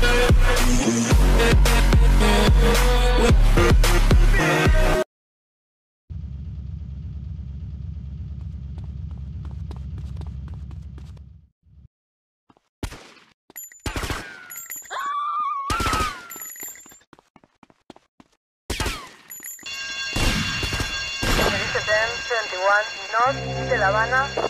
North de La Habana. Western Foot. Respond to attend 51 North de La Habana.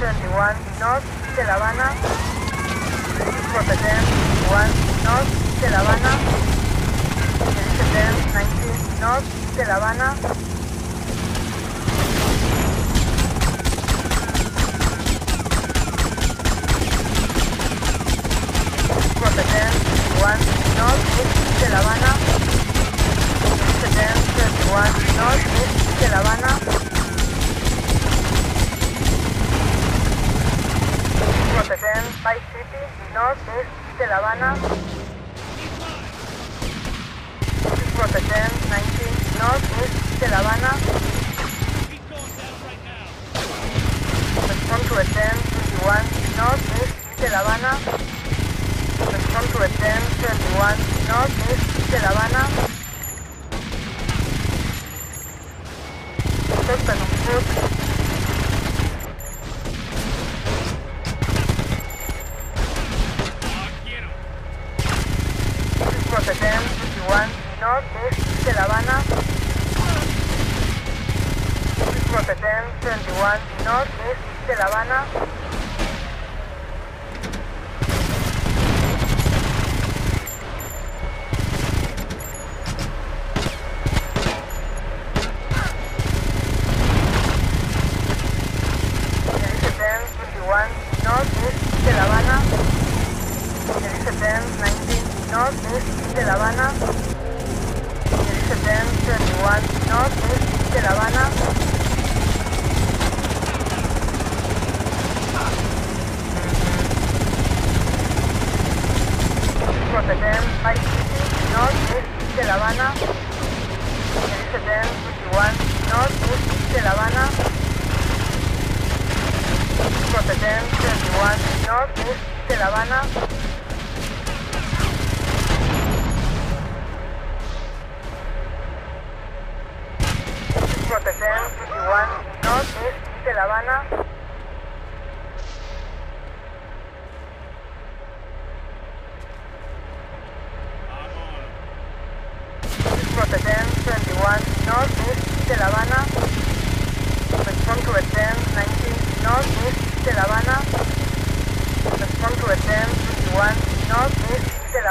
21 North de La Habana. Rotterdam 1 North de La Habana. Rotterdam 19 North de La Habana. 1 North de La Habana. Rotterdam 21 North de La Habana. City, Northeast de La Habana. Rotterdam, 19, Northeast de La Habana. Respond to attend 21, Northeast de La Habana. Respond to attend 21, Northeast de La Habana. Suspend 751 de La Habana. 721 de La Habana. Northeast de La Habana. Rotterdam, 21 Northeast de La Habana. Rotterdam, Vice City, Northeast de La Habana. Rotterdam, 21 Northeast de La Habana. Rotterdam, 21 Northeast de La Habana. La Habana. Rotterdam, 21 Northeast de La Habana. Respond to attend 19 Northeast de La Habana. 21 Northeast de La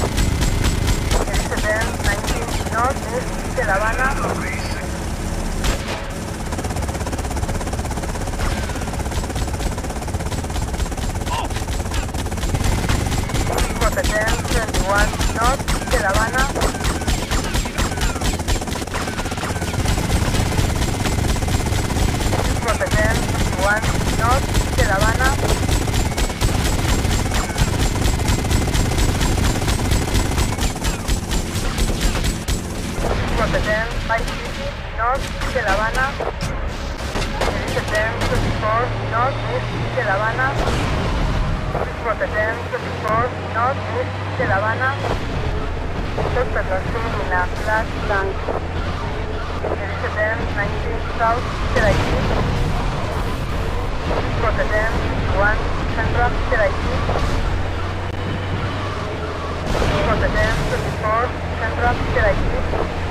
Rotterdam, 19 Northeast de La Habana. Rotterdam, 21 North de La Habana. north de La Habana. Ten 24 north east de La Habana. Route 10 24 north east de La Habana. Doctor Rosina, Black Bank. Route 10 19 south de Haití. Route 10 1 central de Haití. Route 10 24 central de Haití.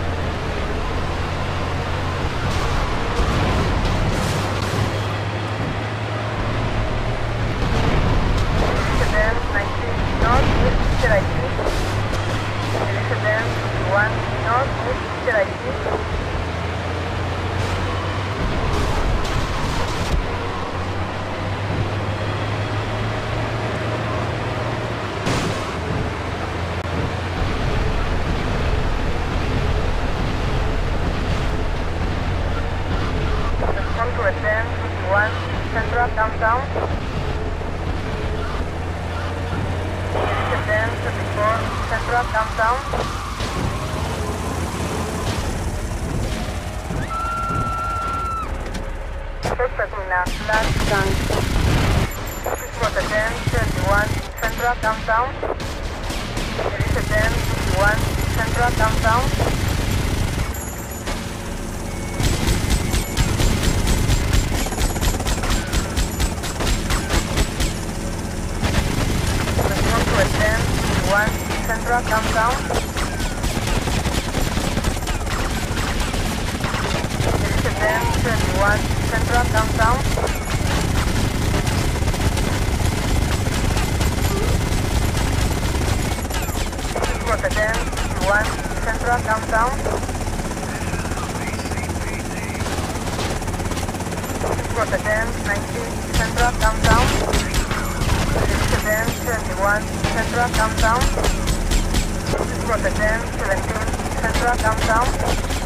one, Central downtown. Ten seventy-four, Central downtown. Suspect mina, last tank. Six water ten thirty-one, Central downtown. There is a ten fifty-one, Central downtown. down, down, down. It's a van, 21, central, down, down. It was a van, 21, central, down, down. It was a van, 19, central, down, down. It's a van, 21, central, down, down. Rotterdam 17 Central Downtown.